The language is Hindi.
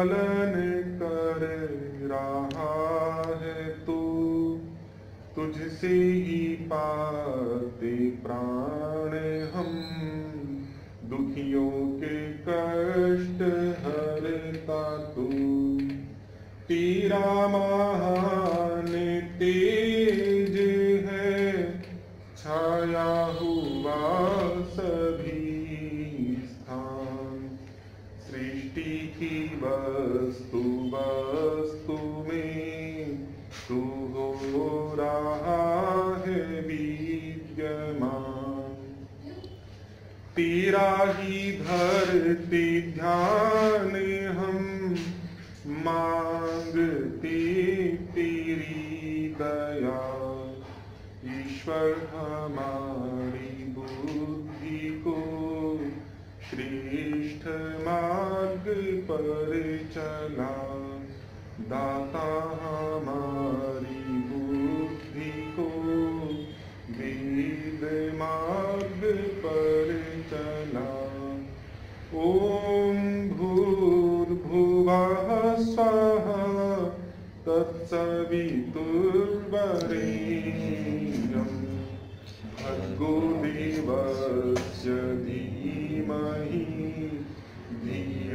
पालन कर, रहा है तू। तुझसे ही पाते प्राण हम। दुखियों के कष्ट हरता तू। तेरा महान तेज है, छाया हुआ सभी सृष्टि की वस्तु वस्तु में तू हो रहा है विद्यमान तेरा ही धरती ध्यान हम मांगते तेरी दया ईश्वर हमारी बुद्धि को पर चला दाता हमारी बुद्धि को वेद मार्ग पर चला ॐ भूर्भुवः स्वः तत्सवितुर्वरेण्यं भर्गो धीमहि धियो